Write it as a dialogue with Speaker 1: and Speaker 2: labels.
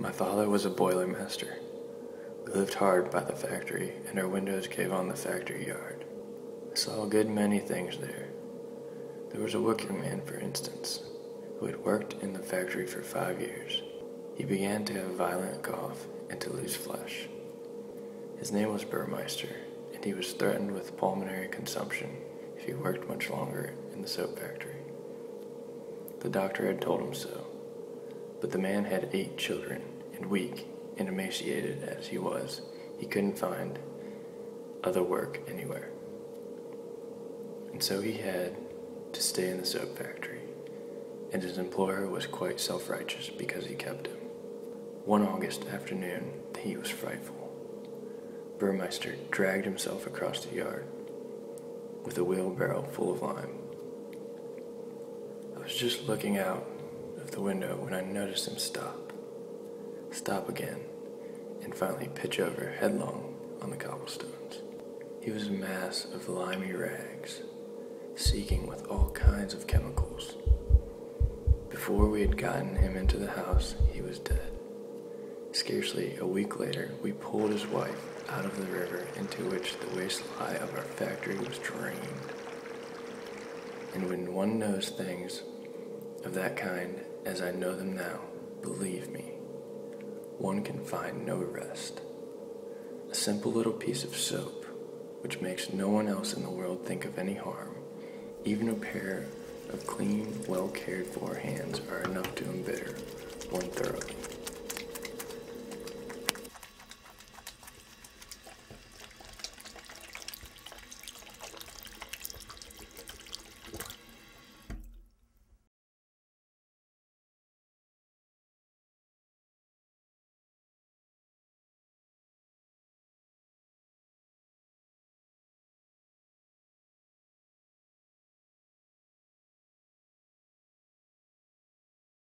Speaker 1: My father was a boilermaster. We lived hard by the factory, and our windows gave on the factory yard. I saw a good many things there. There was a working man, for instance, who had worked in the factory for five years. He began to have violent cough and to lose flesh. His name was Burmeister, and he was threatened with pulmonary consumption if he worked much longer in the soap factory. The doctor had told him so, but the man had eight children, and weak and emaciated as he was, he couldn't find other work anywhere. And so he had to stay in the soap factory, and his employer was quite self righteous because he kept him. One August afternoon, the heat was frightful. Burmeister dragged himself across the yard with a wheelbarrow full of lime. I was just looking out of the window when I noticed him stop, stop again, and finally pitch over headlong on the cobblestones. He was a mass of limey rags, seeking with all kinds of chemicals. Before we had gotten him into the house, he was dead. Scarcely a week later, we pulled his wife out of the river into which the waste lye of our factory was drained. And when one knows things of that kind as I know them now, one can find no rest. A simple little piece of soap, which makes no one else in the world think of any harm, even a pair of clean, well cared for hands are enough to thoroughly.